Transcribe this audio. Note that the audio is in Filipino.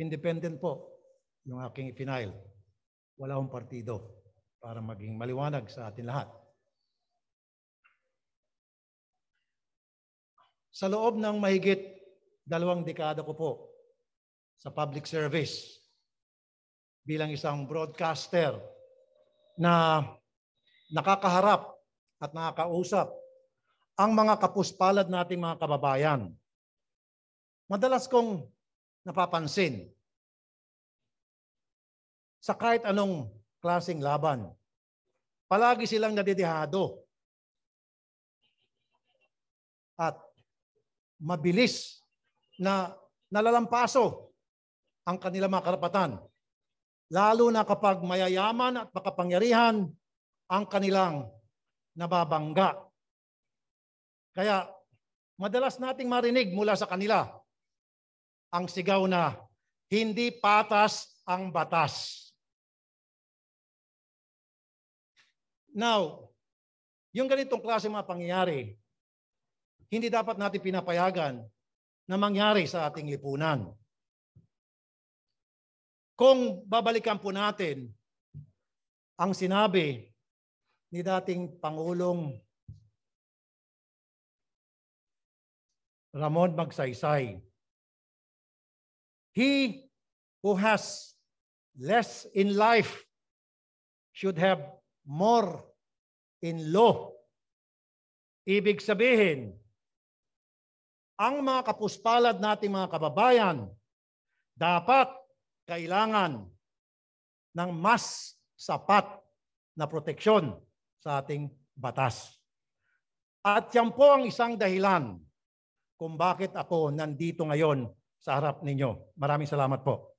Independent po yung aking ipinail. Wala akong partido para maging maliwanag sa atin lahat. Sa loob ng mahigit dalawang dekada ko po sa public service bilang isang broadcaster na nakakaharap at nakakausap ang mga kapuspalad nating mga kababayan. Madalas kong napapansin sa kahit anong klasing laban, palagi silang nadidihado at mabilis na nalalampaso ang kanilang mga karapatan. Lalo na kapag mayayaman at makapangyarihan ang kanilang nababangga. Kaya madalas nating marinig mula sa kanila ang sigaw na hindi patas ang batas. Now, yung ganitong klase mga pangyayari, hindi dapat natin pinapayagan na mangyari sa ating lipunan. Kung babalikan po natin ang sinabi ni dating Pangulong Ramon Magsaysay, He who has less in life should have more in law. Ibig sabihin, ang mga kapuspalad nating mga kababayan dapat kailangan ng mas sapat na proteksyon sa ating batas. At yan po ang isang dahilan kung bakit ako nandito ngayon sa harap ninyo. Maraming salamat po.